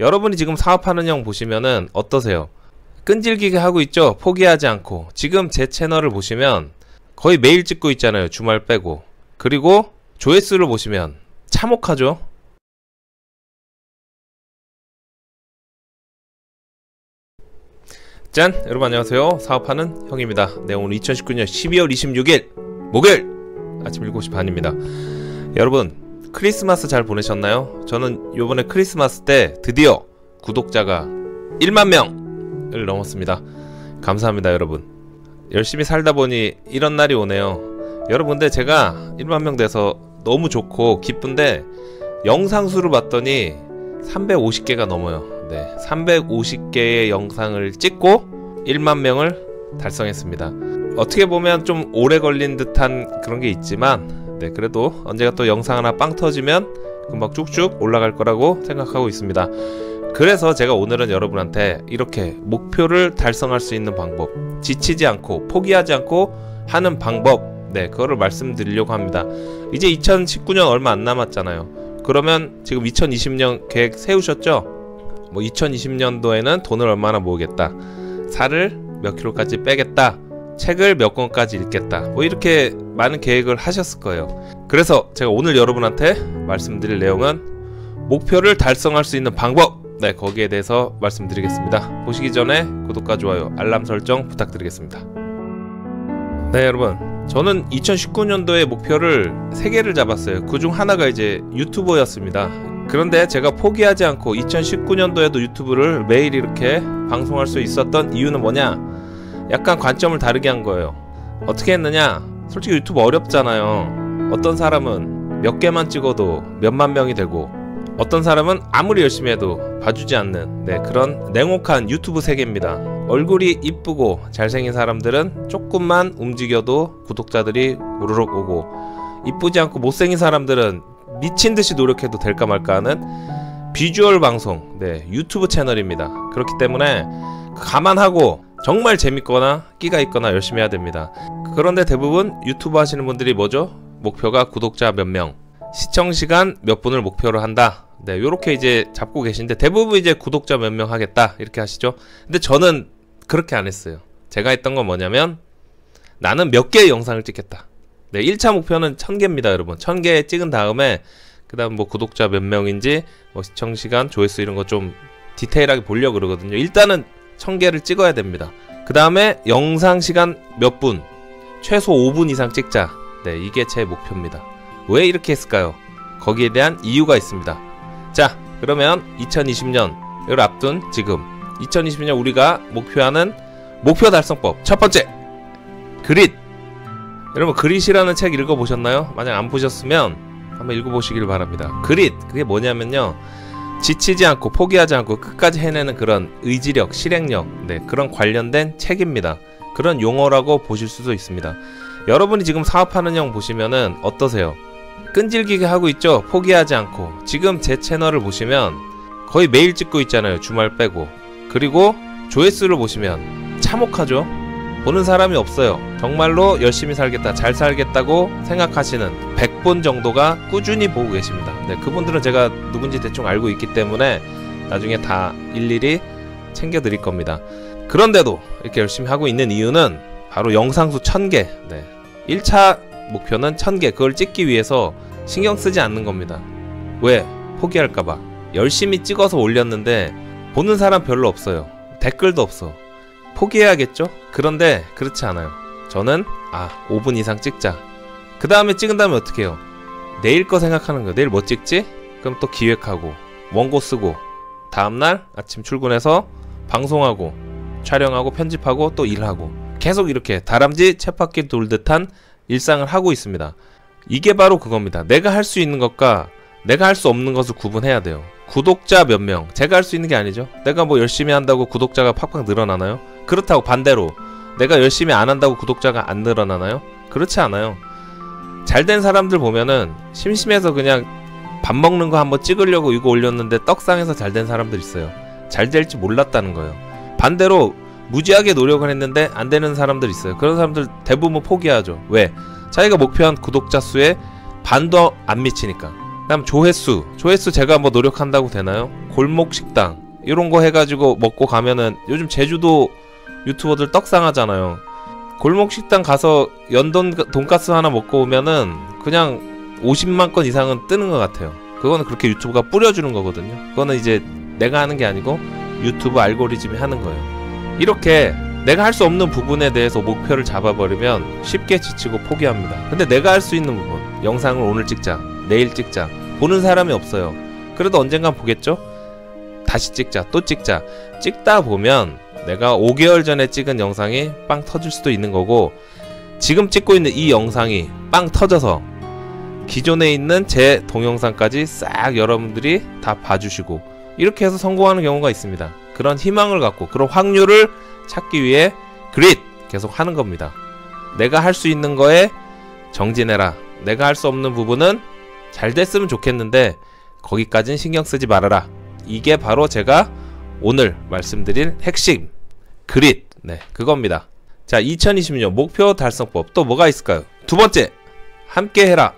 여러분이 지금 사업하는 형 보시면은 어떠세요? 끈질기게 하고 있죠? 포기하지 않고. 지금 제 채널을 보시면 거의 매일 찍고 있잖아요. 주말 빼고. 그리고 조회수를 보시면 참혹하죠? 짠! 여러분 안녕하세요. 사업하는 형입니다. 네, 오늘 2019년 12월 26일 목요일 아침 7시 반입니다. 여러분, 크리스마스 잘 보내셨나요? 저는 요번에 크리스마스 때 드디어 구독자가 1만 명을 넘었습니다. 감사합니다, 여러분. 열심히 살다 보니 이런 날이 오네요. 여러분, 근데 제가 1만 명 돼서 너무 좋고 기쁜데 영상 수를 봤더니 350개가 넘어요. 네, 350개의 영상을 찍고 1만 명을 달성했습니다. 어떻게 보면 좀 오래 걸린 듯한 그런 게 있지만, 네, 그래도 언제가 또 영상 하나 빵 터지면 금방 쭉쭉 올라갈 거라고 생각하고 있습니다. 그래서 제가 오늘은 여러분한테 이렇게 목표를 달성할 수 있는 방법, 지치지 않고 포기하지 않고 하는 방법, 네, 그거를 말씀드리려고 합니다. 이제 2019년 얼마 안 남았잖아요. 그러면 지금 2020년 계획 세우셨죠? 뭐 2020년도에는 돈을 얼마나 모으겠다. 살을 몇 킬로까지 빼겠다. 책을 몇 권까지 읽겠다. 뭐 이렇게 많은 계획을 하셨을 거예요. 그래서 제가 오늘 여러분한테 말씀드릴 내용은 목표를 달성할 수 있는 방법. 네, 거기에 대해서 말씀드리겠습니다. 보시기 전에 구독과 좋아요, 알람 설정 부탁드리겠습니다. 네, 여러분. 저는 2019년도에 목표를 3개를 잡았어요. 그 중 하나가 이제 유튜버였습니다. 그런데 제가 포기하지 않고 2019년도에도 유튜브를 매일 이렇게 방송할 수 있었던 이유는 뭐냐? 약간 관점을 다르게 한 거예요. 어떻게 했느냐? 솔직히 유튜브 어렵잖아요. 어떤 사람은 몇 개만 찍어도 몇만 명이 되고 어떤 사람은 아무리 열심히 해도 봐주지 않는 네, 그런 냉혹한 유튜브 세계입니다. 얼굴이 이쁘고 잘생긴 사람들은 조금만 움직여도 구독자들이 우르륵 오고 이쁘지 않고 못생긴 사람들은 미친 듯이 노력해도 될까 말까 하는 비주얼 방송, 네, 유튜브 채널입니다. 그렇기 때문에 감안하고 정말 재밌거나 끼가 있거나 열심히 해야 됩니다. 그런데 대부분 유튜브 하시는 분들이 뭐죠? 목표가 구독자 몇 명, 시청 시간 몇 분을 목표로 한다. 네, 요렇게 이제 잡고 계신데 대부분 이제 구독자 몇 명 하겠다. 이렇게 하시죠. 근데 저는 그렇게 안 했어요. 제가 했던 건 뭐냐면 나는 몇 개의 영상을 찍겠다. 네, 1차 목표는 1000개입니다, 여러분. 1000개 찍은 다음에 그다음 뭐 구독자 몇 명인지 뭐 시청 시간, 조회수 이런 거 좀 디테일하게 보려고 그러거든요. 일단은 1000개를 찍어야 됩니다. 그 다음에 영상 시간 몇 분, 최소 5분 이상 찍자. 네, 이게 제 목표입니다. 왜 이렇게 했을까요? 거기에 대한 이유가 있습니다. 자, 그러면 2020년을 앞둔 지금 2020년 우리가 목표하는 목표 달성법 첫 번째 그릿 여러분 그릿이라는 책 읽어보셨나요? 만약 안 보셨으면 한번 읽어보시길 바랍니다. 그릿 그게 뭐냐면요 지치지 않고 포기하지 않고 끝까지 해내는 그런 의지력, 실행력 네 그런 관련된 책입니다. 그런 용어라고 보실 수도 있습니다. 여러분이 지금 사업하는 형 보시면은 어떠세요? 끈질기게 하고 있죠? 포기하지 않고 지금 제 채널을 보시면 거의 매일 찍고 있잖아요. 주말 빼고 그리고 조회수를 보시면 참혹하죠? 보는 사람이 없어요. 정말로 열심히 살겠다, 잘 살겠다고 생각하시는 100분 정도가 꾸준히 보고 계십니다. 네, 그분들은 제가 누군지 대충 알고 있기 때문에 나중에 다 일일이 챙겨드릴 겁니다. 그런데도 이렇게 열심히 하고 있는 이유는 바로 영상수 1000개. 네. 1차 목표는 1000개. 그걸 찍기 위해서 신경 쓰지 않는 겁니다. 왜? 포기할까봐. 열심히 찍어서 올렸는데 보는 사람 별로 없어요. 댓글도 없어. 포기해야겠죠? 그런데 그렇지 않아요. 저는 아 5분 이상 찍자. 그 다음에 찍은 다음에 어떻게 해요? 내일 거 생각하는 거예요. 내일 뭐 찍지? 그럼 또 기획하고 원고 쓰고 다음날 아침 출근해서 방송하고 촬영하고 편집하고 또 일하고 계속 이렇게 다람쥐 쳇바퀴 돌 듯한 일상을 하고 있습니다. 이게 바로 그겁니다. 내가 할 수 있는 것과 내가 할 수 없는 것을 구분해야 돼요. 구독자 몇 명, 제가 할 수 있는 게 아니죠. 내가 뭐 열심히 한다고 구독자가 팍팍 늘어나나요? 그렇다고 반대로 내가 열심히 안 한다고 구독자가 안 늘어나나요? 그렇지 않아요. 잘 된 사람들 보면은 심심해서 그냥 밥 먹는 거 한번 찍으려고 이거 올렸는데 떡상해서 잘 된 사람들 있어요. 잘 될지 몰랐다는 거예요. 반대로 무지하게 노력을 했는데 안 되는 사람들 있어요. 그런 사람들 대부분 포기하죠. 왜? 자기가 목표한 구독자 수에 반도 안 미치니까. 그다음 조회수 조회수 제가 뭐 노력한다고 되나요? 골목 식당 이런 거 해가지고 먹고 가면은 요즘 제주도 유튜버들 떡상하잖아요. 골목 식당 가서 연돈 돈가스 하나 먹고 오면은 그냥 50만 건 이상은 뜨는 것 같아요. 그거는 그렇게 유튜브가 뿌려주는 거거든요. 그거는 이제 내가 하는 게 아니고 유튜브 알고리즘이 하는 거예요. 이렇게 내가 할 수 없는 부분에 대해서 목표를 잡아버리면 쉽게 지치고 포기합니다. 근데 내가 할 수 있는 부분, 영상을 오늘 찍자, 내일 찍자, 보는 사람이 없어요. 그래도 언젠간 보겠죠? 다시 찍자, 또 찍자. 찍다 보면 내가 5개월 전에 찍은 영상이 빵 터질 수도 있는 거고, 지금 찍고 있는 이 영상이 빵 터져서 기존에 있는 제 동영상까지 싹 여러분들이 다 봐주시고, 이렇게 해서 성공하는 경우가 있습니다. 그런 희망을 갖고, 그런 확률을 찾기 위해 그릿 계속 하는 겁니다. 내가 할 수 있는 거에 정진해라. 내가 할 수 없는 부분은 잘 됐으면 좋겠는데 거기까진 신경 쓰지 말아라. 이게 바로 제가 오늘 말씀드릴 핵심 그릿 네 그겁니다. 자 2020년 목표 달성법 또 뭐가 있을까요? 두 번째 함께 해라.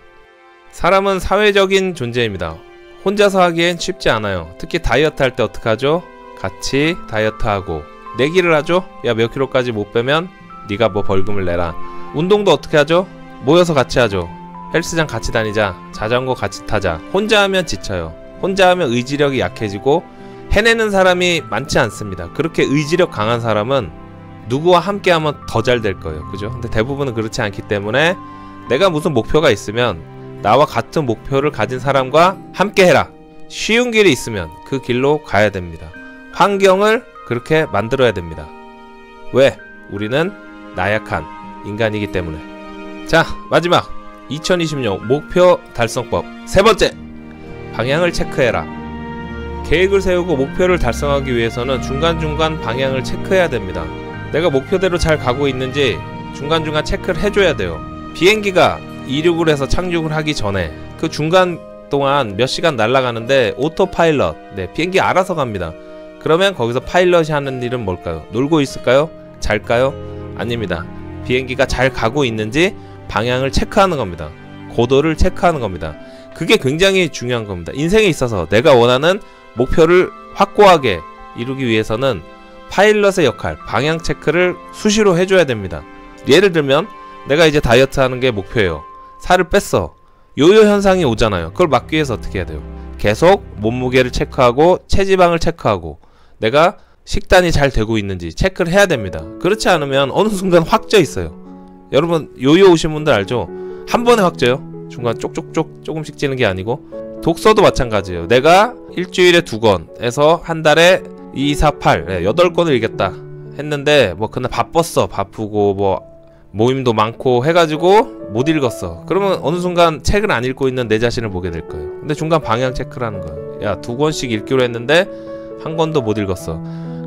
사람은 사회적인 존재입니다. 혼자서 하기엔 쉽지 않아요. 특히 다이어트 할 때 어떻게 하죠? 같이 다이어트 하고 내기를 하죠. 야 몇 킬로까지 못 빼면 네가 뭐 벌금을 내라. 운동도 어떻게 하죠? 모여서 같이 하죠. 헬스장 같이 다니자. 자전거 같이 타자. 혼자 하면 지쳐요. 혼자 하면 의지력이 약해지고 해내는 사람이 많지 않습니다. 그렇게 의지력 강한 사람은 누구와 함께 하면 더 잘 될 거예요. 그죠? 근데 대부분은 그렇지 않기 때문에 내가 무슨 목표가 있으면 나와 같은 목표를 가진 사람과 함께 해라. 쉬운 길이 있으면 그 길로 가야 됩니다. 환경을 그렇게 만들어야 됩니다. 왜? 우리는 나약한 인간이기 때문에. 자, 마지막 2020년 목표 달성법 세 번째 방향을 체크해라. 계획을 세우고 목표를 달성하기 위해서는 중간중간 방향을 체크해야 됩니다. 내가 목표대로 잘 가고 있는지 중간중간 체크를 해줘야 돼요. 비행기가 이륙을 해서 착륙을 하기 전에 그 중간 동안 몇 시간 날아가는데 오토파일럿, 네, 비행기 알아서 갑니다. 그러면 거기서 파일럿이 하는 일은 뭘까요? 놀고 있을까요? 잘까요? 아닙니다. 비행기가 잘 가고 있는지 방향을 체크하는 겁니다. 고도를 체크하는 겁니다. 그게 굉장히 중요한 겁니다. 인생에 있어서 내가 원하는 목표를 확고하게 이루기 위해서는 파일럿의 역할, 방향 체크를 수시로 해줘야 됩니다. 예를 들면 내가 이제 다이어트 하는 게 목표예요. 살을 뺐어. 요요 현상이 오잖아요. 그걸 막기 위해서 어떻게 해야 돼요? 계속 몸무게를 체크하고 체지방을 체크하고 내가 식단이 잘 되고 있는지 체크를 해야 됩니다. 그렇지 않으면 어느 순간 확 쪄 있어요. 여러분 요요 오신 분들 알죠? 한 번에 확 쪄요. 중간 쪽쪽쪽 조금씩 찌는 게 아니고 독서도 마찬가지예요. 내가 일주일에 두 권에서 한 달에 2, 4, 8, 네, 8권을 읽겠다 했는데 뭐 그날 바빴어 바쁘고 뭐 모임도 많고 해가지고 못 읽었어. 그러면 어느 순간 책을 안 읽고 있는 내 자신을 보게 될 거예요. 근데 중간 방향 체크라는 거예요. 야 두 권씩 읽기로 했는데 한 권도 못 읽었어.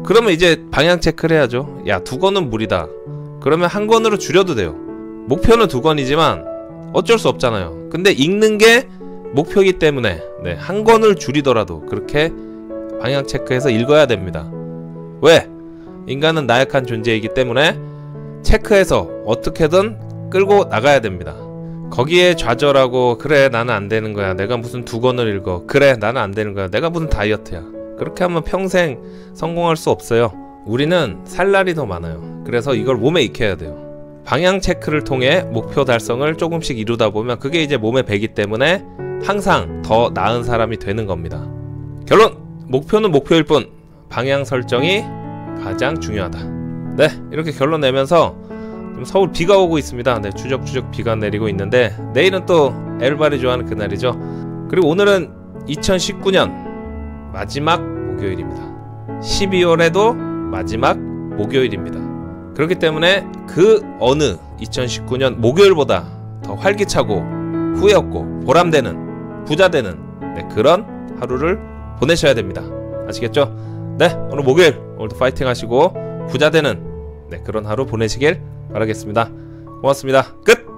그러면 이제 방향 체크를 해야죠. 야 두 권은 무리다. 그러면 한 권으로 줄여도 돼요. 목표는 두 권이지만 어쩔 수 없잖아요. 근데 읽는 게 목표이기 때문에 네, 한 권을 줄이더라도 그렇게 방향 체크해서 읽어야 됩니다. 왜? 인간은 나약한 존재이기 때문에 체크해서 어떻게든 끌고 나가야 됩니다. 거기에 좌절하고 그래 나는 안 되는 거야. 내가 무슨 두 권을 읽어. 그래 나는 안 되는 거야. 내가 무슨 다이어트야. 그렇게 하면 평생 성공할 수 없어요. 우리는 살 날이 더 많아요. 그래서 이걸 몸에 익혀야 돼요. 방향 체크를 통해 목표 달성을 조금씩 이루다 보면 그게 이제 몸에 배기 때문에 항상 더 나은 사람이 되는 겁니다. 결론! 목표는 목표일 뿐 방향 설정이 가장 중요하다. 네, 이렇게 결론 내면서 서울 비가 오고 있습니다. 네, 추적추적 비가 내리고 있는데 내일은 또 엘바리 좋아하는 그날이죠. 그리고 오늘은 2019년 마지막 목요일입니다. 12월에도 마지막 목요일입니다. 그렇기 때문에 그 어느 2019년 목요일보다 더 활기차고 후회 없고 보람되는 부자 되는 네, 그런 하루를 보내셔야 됩니다. 아시겠죠? 네, 오늘 목요일 오늘도 파이팅 하시고 부자 되는 네, 그런 하루 보내시길 바라겠습니다. 고맙습니다. 끝!